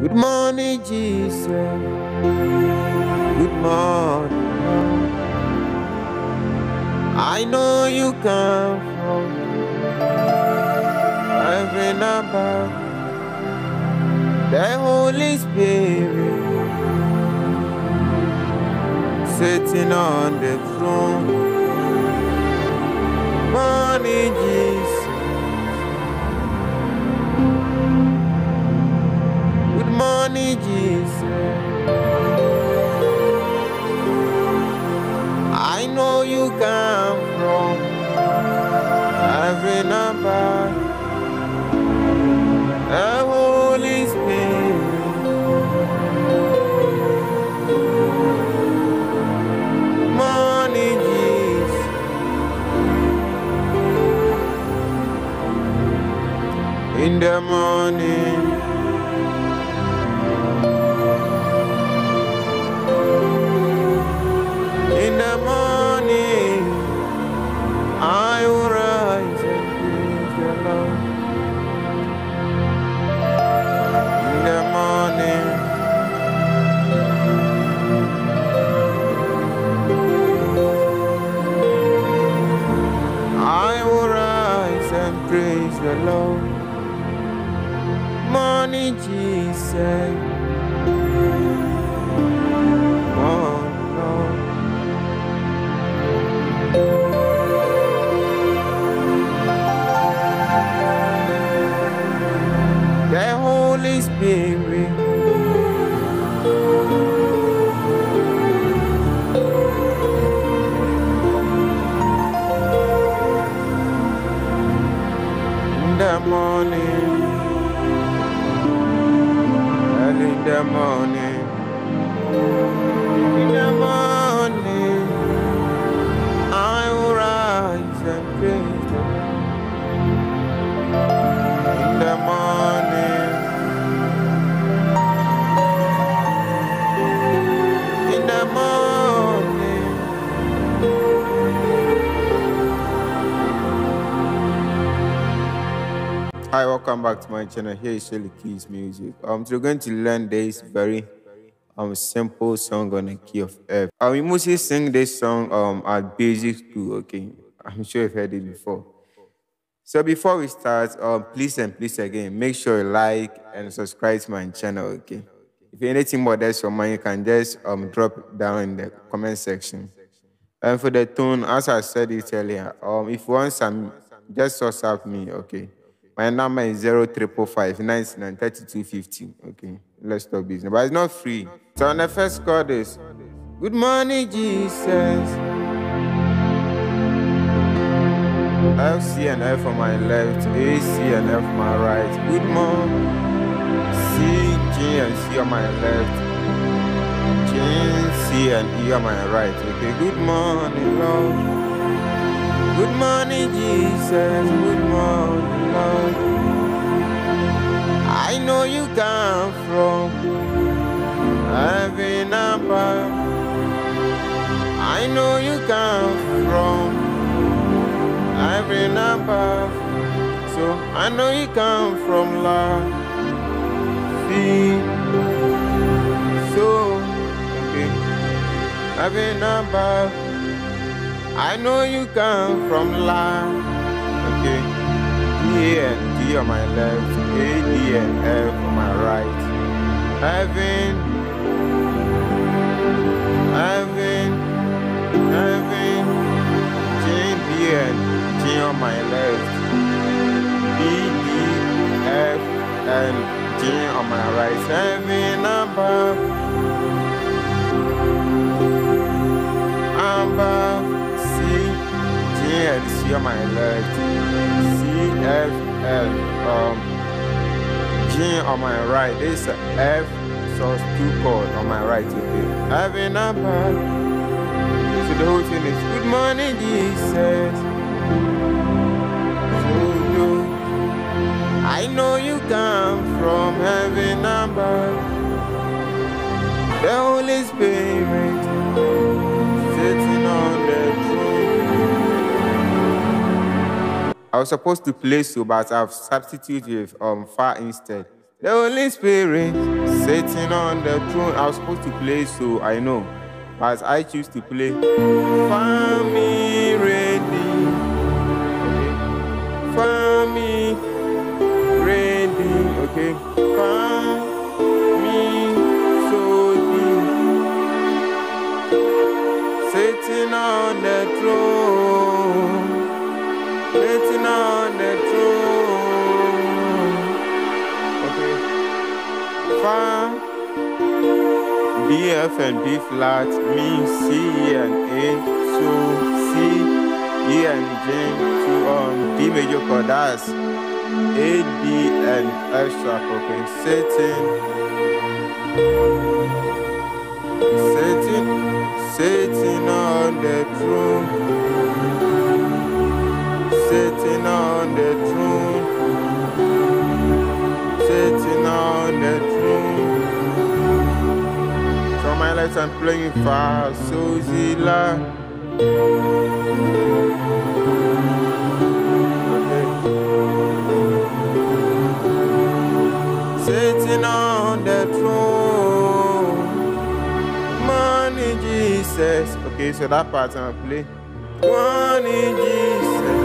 Good morning, Jesus. Good morning. I know you come from heaven above. The Holy Spirit sitting on the throne. Morning, Jesus. Morning, Jesus. I know you come from heaven above. The Holy Spirit, morning, Jesus. In the morning, Lord. Morning, Jesus. The morning, Hi, welcome back to my channel. Here is Eli Keys Music. Um, so we're going to learn this very um simple song on the key of F. Um, we mostly sing this song um at basic school. Okay, I'm sure you've heard it before. So before we start, um, please and please again, make sure you like and subscribe to my channel. Okay. If anything more that's from mine, you can just um drop down in the comment section. And for the tone, as I said it earlier, um, if you want some, just WhatsApp me, okay. My number is zero triple five ninety nine thirty two fifty. Okay, let's talk business, but it's not free. So on the first chord is, Good morning, Jesus. F C and F on my left, A C and F on my right. Good morning, C G and C on my left. G, C, and E on my right. Okay, good morning, Lord. Good morning, Jesus. Good morning, Lord. I know you come from heaven above. I know you come from heaven above. So I know you come from love. See, so okay, heaven above. I know you come from love. Okay. D and D on my left, A, D and F on my right. Heaven, heaven, heaven, J, D and G on my left. B, D, F, and G on my right. Heaven above. On my right. This F, so it's two chord on my right. Okay, having a bar. So the whole thing is good morning, Jesus. So I know you come from heaven above. The Holy Spirit sitting on the throne. I was supposed to play so, but I've substituted with um far instead. The Holy Spirit sitting on the throne. I was supposed to play, so I know. But I choose to play. Find me ready. Find me ready. Okay. Find me so deep. Sitting on the F, and B flat means C, E, and A. So C, E, and J to um D major chord. That's A, D, and F sharp. Okay, sitting, sitting, sitting on the throne, sitting Left I'm playing fast, so zilla. Sitting on the throne, money Jesus. Okay, so that part I'm play. Money Jesus.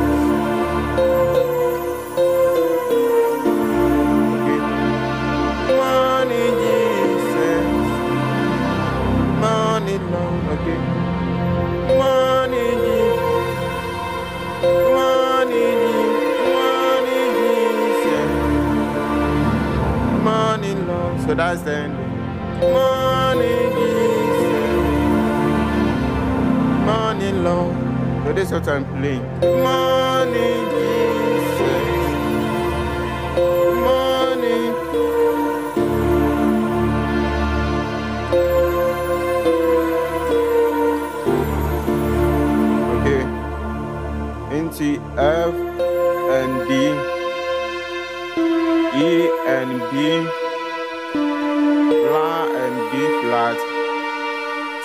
Long. So that's the ending. Money Jesus. Money long. So this is what I'm playing. Money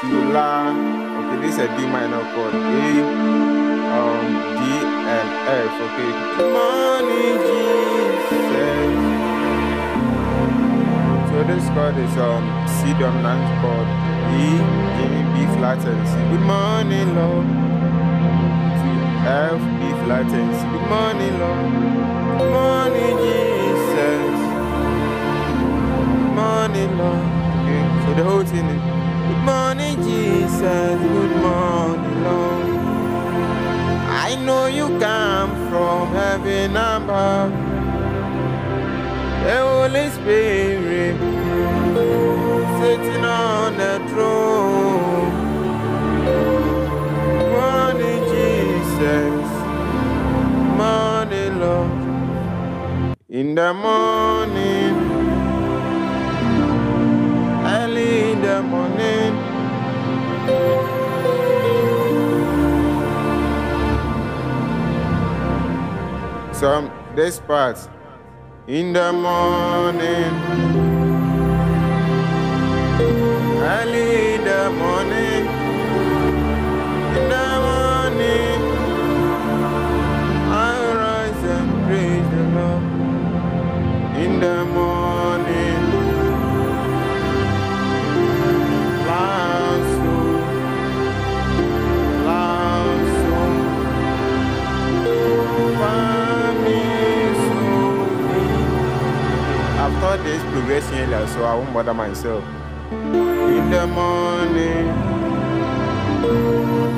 La. Okay, this is a D minor chord. A, um, D and F. Okay. Money, Jesus. So this chord is um C dominant chord. E, G, B flat and C. Good morning, Lord. F, B flat and C. Good morning, Lord. Good morning, Jesus. Good morning, Lord. Okay, so the whole thing is Good morning, Jesus. Good morning, Lord. I know you come from heaven above. The Holy Spirit sitting on the throne. Good Morning, Jesus. Good Morning, Lord. In the morning, Some part in the morning, Thought this progressing earlier, so I won't bother myself. In the morning,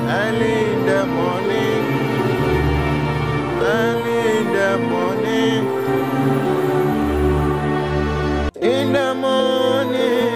early in the morning, early in the morning, in the morning,